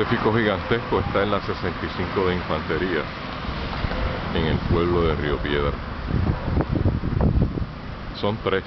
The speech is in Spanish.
Este pico gigantesco está en la 65 de Infantería, en el pueblo de Río Piedra. Son tres.